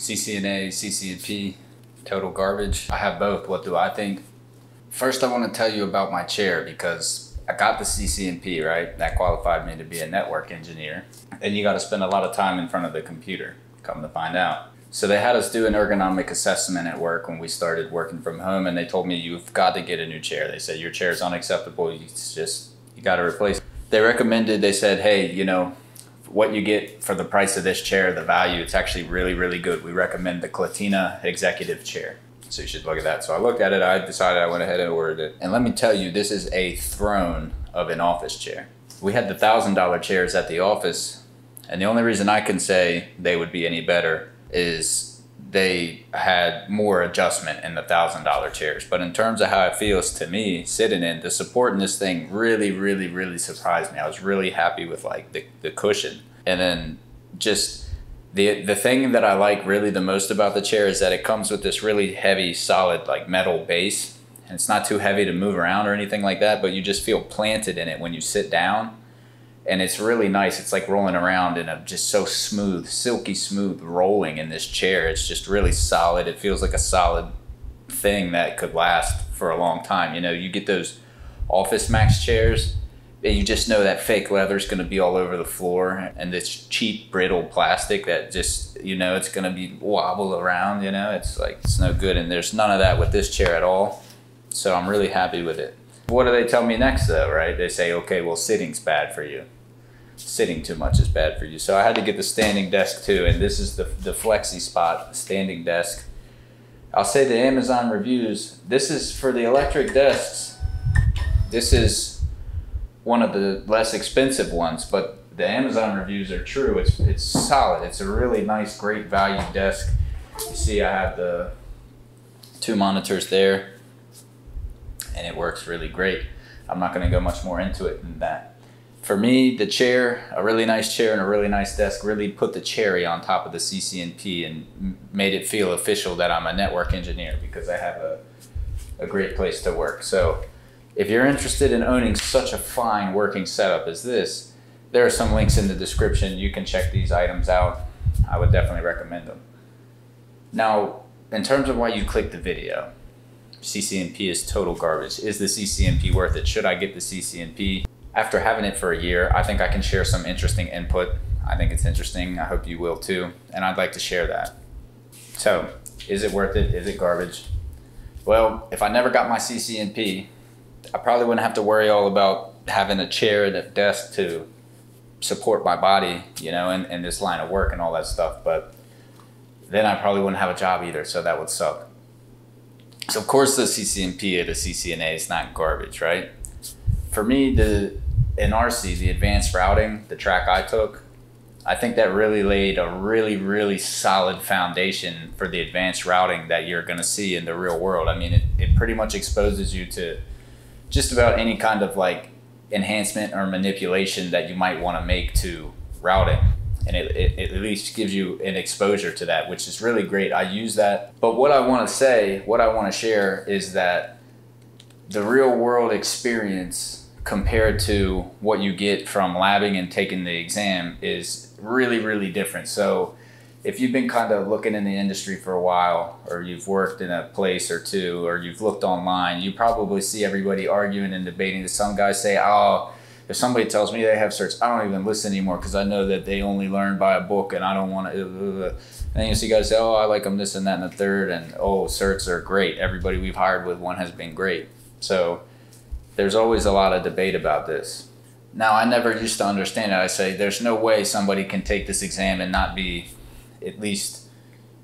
CCNA, CCNP, total garbage. I have both. What do I think? First, I want to tell you about my chair because I got the CCNP, right? That qualified me to be a network engineer. And you got to spend a lot of time in front of the computer, come to find out. So they had us do an ergonomic assessment at work when we started working from home, and they told me you've got to get a new chair. They said your chair is unacceptable. You just you got to replace. It. They recommended. They said, hey, you know, what you get for the price of this chair, the value, it's actually really, really good. We recommend the Clatina Executive Chair. So you should look at that. So I looked at it, I decided I went ahead and ordered it. And let me tell you, this is a throne of an office chair. We had the thousand dollar chairs at the office, and the only reason I can say they would be any better is they had more adjustment in the thousand dollar chairs. But in terms of how it feels to me sitting in, the support in this thing really, really, really surprised me. I was really happy with like the, the cushion. And then just the the thing that I like really the most about the chair is that it comes with this really heavy, solid like metal base. And it's not too heavy to move around or anything like that, but you just feel planted in it when you sit down and it's really nice. It's like rolling around in a just so smooth, silky smooth rolling in this chair. It's just really solid. It feels like a solid thing that could last for a long time. You know, you get those OfficeMax chairs, and you just know that fake leather is going to be all over the floor, and this cheap brittle plastic that just you know it's going to be wobble around. You know, it's like it's no good, and there's none of that with this chair at all. So I'm really happy with it. What do they tell me next though, right? They say, okay, well, sitting's bad for you sitting too much is bad for you. So I had to get the standing desk too, and this is the, the FlexiSpot, standing desk. I'll say the Amazon reviews, this is for the electric desks. This is one of the less expensive ones, but the Amazon reviews are true. It's, it's solid. It's a really nice, great value desk. You see I have the two monitors there and it works really great. I'm not going to go much more into it than that for me, the chair, a really nice chair and a really nice desk, really put the cherry on top of the CCNP and made it feel official that I'm a network engineer because I have a, a great place to work. So if you're interested in owning such a fine working setup as this, there are some links in the description. You can check these items out. I would definitely recommend them. Now, in terms of why you click the video, CCNP is total garbage. Is the CCNP worth it? Should I get the CCNP? After having it for a year, I think I can share some interesting input. I think it's interesting. I hope you will too. And I'd like to share that. So, is it worth it? Is it garbage? Well, if I never got my CCNP, I probably wouldn't have to worry all about having a chair and a desk to support my body, you know, in, in this line of work and all that stuff. But then I probably wouldn't have a job either, so that would suck. So, of course, the CCNP or the CCNA is not garbage, right? For me, the ENARSI, the advanced routing, the track I took, I think that really laid a really, really solid foundation for the advanced routing that you're going to see in the real world. I mean, it, it pretty much exposes you to just about any kind of like enhancement or manipulation that you might want to make to routing. And it, it, it, at least gives you an exposure to that, which is really great. I use that. But what I want to say, what I want to share is that the real world experience compared to what you get from labbing and taking the exam is really, really different. So if you've been kind of looking in the industry for a while, or you've worked in a place or two, or you've looked online, you probably see everybody arguing and debating. Some guys say, oh, if somebody tells me they have certs, I don't even listen anymore because I know that they only learn by a book and I don't want to. And then you see guys say, oh, I like them this and that and the third, and oh, certs are great. Everybody we've hired with one has been great. So there's always a lot of debate about this. Now, I never used to understand it. I say there's no way somebody can take this exam and not be at least,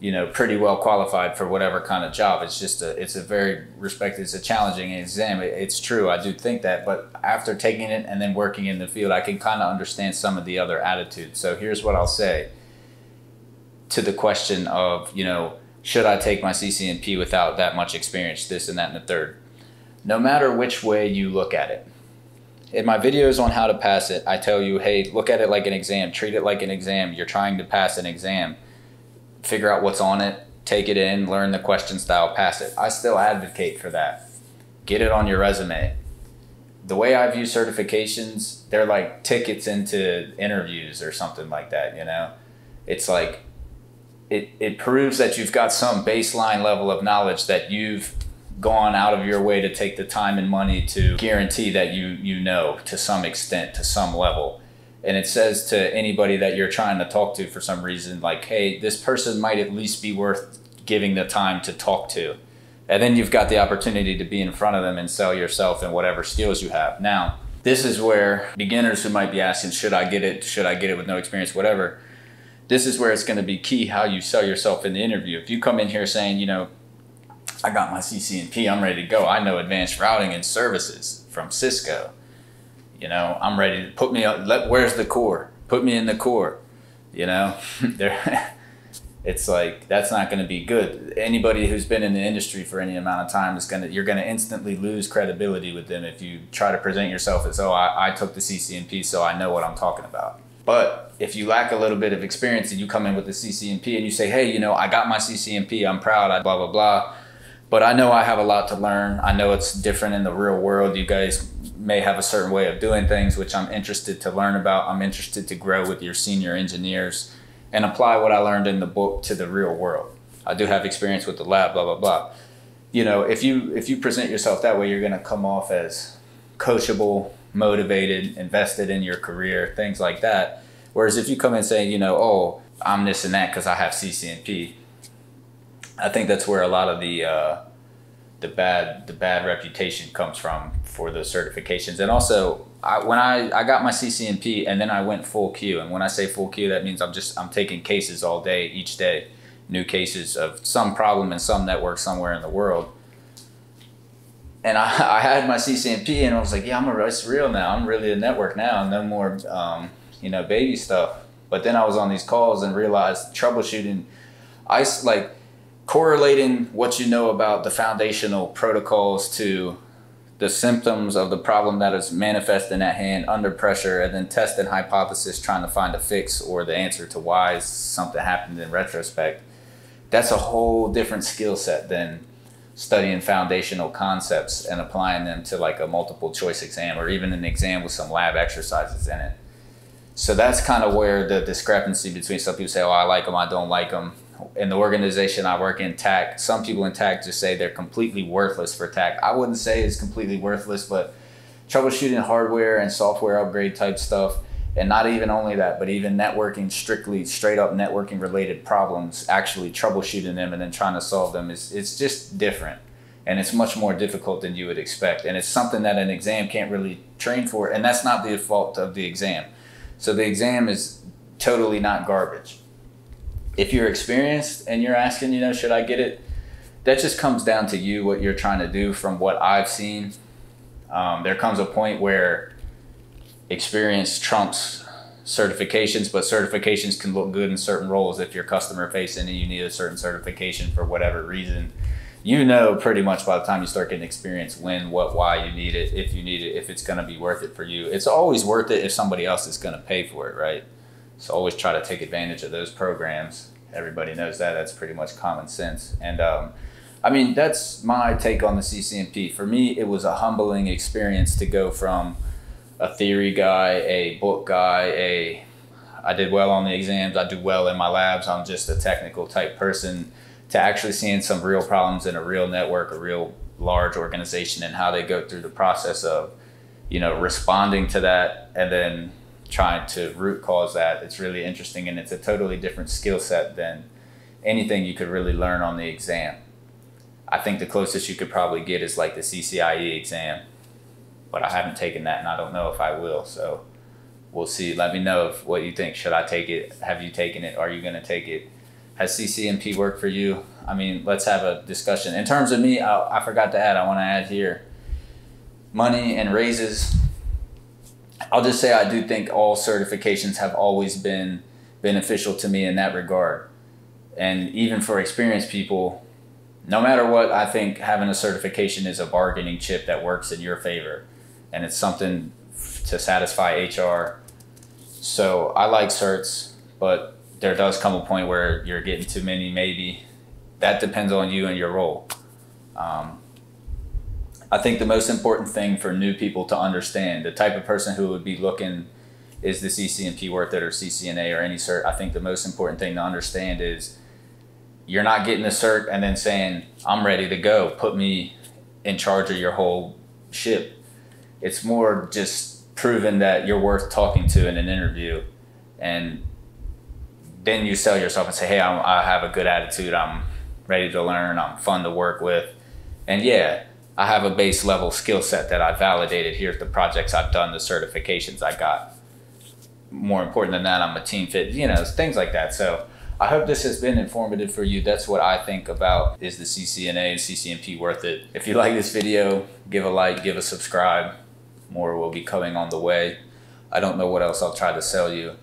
you know, pretty well qualified for whatever kind of job. It's just a, it's a very respected, it's a challenging exam. It's true. I do think that, but after taking it and then working in the field, I can kind of understand some of the other attitudes. So here's what I'll say to the question of, you know, should I take my CCNP without that much experience, this and that and the third? No matter which way you look at it. In my videos on how to pass it, I tell you, hey, look at it like an exam, treat it like an exam. You're trying to pass an exam. Figure out what's on it, take it in, learn the question style, pass it. I still advocate for that. Get it on your resume. The way I view certifications, they're like tickets into interviews or something like that, you know? It's like it, it proves that you've got some baseline level of knowledge that you've gone out of your way to take the time and money to guarantee that you you know to some extent to some level. And it says to anybody that you're trying to talk to for some reason like hey this person might at least be worth giving the time to talk to. And then you've got the opportunity to be in front of them and sell yourself and whatever skills you have. Now this is where beginners who might be asking should i get it? Should i get it with no experience? whatever this is where it's going to be key how you sell yourself in the interview. If you come in here saying you know I got my CCNP, I'm ready to go. I know advanced routing and services from Cisco. You know, I'm ready to put me up. Let, where's the core? Put me in the core. You know, there. It's like that's not going to be good. Anybody who's been in the industry for any amount of time is going to you're going to instantly lose credibility with them if you try to present yourself as oh I, I took the CCNP so I know what I'm talking about. But if you lack a little bit of experience and you come in with the CCNP and you say hey you know I got my CCNP I'm proud I blah blah blah but I know I have a lot to learn. I know it's different in the real world. You guys may have a certain way of doing things, which I'm interested to learn about. I'm interested to grow with your senior engineers and apply what I learned in the book to the real world. I do have experience with the lab, blah blah blah. You know, if you if you present yourself that way, you're going to come off as coachable, motivated, invested in your career, things like that. Whereas if you come in saying, you know, oh, I'm this and that because I have CCNP, I think that's where a lot of the uh, the bad the bad reputation comes from for the certifications. And also, I, when I, I got my CCNP and then I went full queue. And when I say full queue, that means I'm just I'm taking cases all day, each day, new cases of some problem in some network somewhere in the world. And I, I had my CCNP and I was like, yeah, I'm a it's real now. I'm really a network now. No more um, you know baby stuff. But then I was on these calls and realized troubleshooting. I like correlating what you know about the foundational protocols to the symptoms of the problem that is manifesting at hand under pressure and then testing hypothesis trying to find a fix or the answer to why something happened in retrospect that's a whole different skill set than studying foundational concepts and applying them to like a multiple choice exam or even an exam with some lab exercises in it. So that's kind of where the discrepancy between some people say oh i like them i don't like them in the organization I work in, TAC, some people in TAC just say they're completely worthless for TAC. I wouldn't say it's completely worthless, but troubleshooting hardware and software upgrade type stuff, and not even only that, but even networking strictly straight up networking related problems, actually troubleshooting them and then trying to solve them is it's just different. And it's much more difficult than you would expect. And it's something that an exam can't really train for. And that's not the fault of the exam. So the exam is totally not garbage if you're experienced and you're asking, you know, should I get it? That just comes down to you, what you're trying to do from what I've seen. Um, there comes a point where experience trumps certifications, but certifications can look good in certain roles. If you're customer facing and you need a certain certification for whatever reason, you know pretty much by the time you start getting experience when, what, why you need it, if you need it, if it's going to be worth it for you. It's always worth it if somebody else is going to pay for it, right? So always try to take advantage of those programs. Everybody knows that. That's pretty much common sense. And um, I mean, that's my take on the CCNP. For me, it was a humbling experience to go from a theory guy, a book guy, a I did well on the exams, I do well in my labs, I'm just a technical type person, to actually seeing some real problems in a real network, a real large organization, and how they go through the process of, you know, responding to that and then trying to root cause that. It's really interesting and it's a totally different skill set than anything you could really learn on the exam. I think the closest you could probably get is like the CCIE exam, but I haven't taken that and I don't know if I will. So we'll see. Let me know if what you think. Should I take it? Have you taken it? Are you going to take it? Has CCNP worked for you? I mean, let's have a discussion. In terms of me, I, I forgot to add, I want to add here money and raises I'll just say I do think all certifications have always been beneficial to me in that regard. And even for experienced people, no matter what, I think having a certification is a bargaining chip that works in your favor. And it's something to satisfy HR. So I like certs, but there does come a point where you're getting too many, maybe. That depends on you and your role. Um, I think the most important thing for new people to understand, the type of person who would be looking, is the CCNP worth it or CCNA or any cert. I think the most important thing to understand is you're not getting the cert and then saying, I'm ready to go, put me in charge of your whole ship. It's more just proving that you're worth talking to in an interview. And then you sell yourself and say, hey, I'm, I have a good attitude. I'm ready to learn. I'm fun to work with. And yeah, I have a base level skill set that I validated. Here's the projects I've done, the certifications I got. More important than that, I'm a team fit, you know, things like that. So I hope this has been informative for you. That's what I think about is the CCNA and CCNP worth it. If you like this video, give a like, give a subscribe. More will be coming on the way. I don't know what else I'll try to sell you.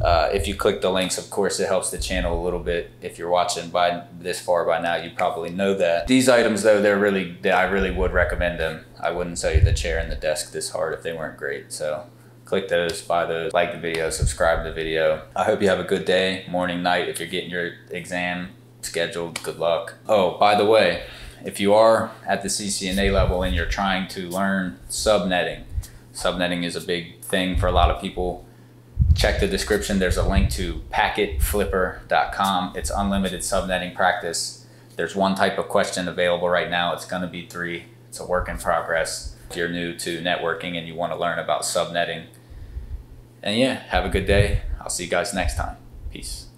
Uh, if you click the links, of course, it helps the channel a little bit. If you're watching by this far by now, you probably know that. These items, though, they're really, I really would recommend them. I wouldn't sell you the chair and the desk this hard if they weren't great. So click those, buy those, like the video, subscribe to the video. I hope you have a good day, morning, night. If you're getting your exam scheduled, good luck. Oh, by the way, if you are at the CCNA level and you're trying to learn subnetting, subnetting is a big thing for a lot of people check the description. There's a link to packetflipper.com. It's unlimited subnetting practice. There's one type of question available right now. It's going to be three. It's a work in progress. If you're new to networking and you want to learn about subnetting. And yeah, have a good day. I'll see you guys next time. Peace.